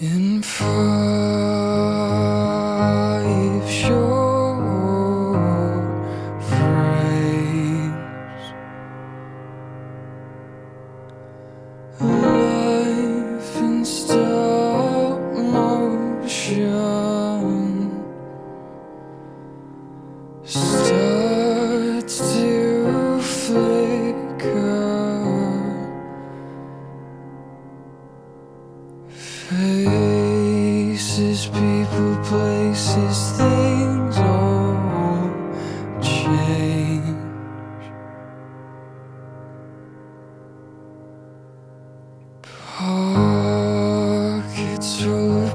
in front. people, places, things all change. Pockets full of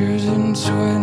Hundred and twenty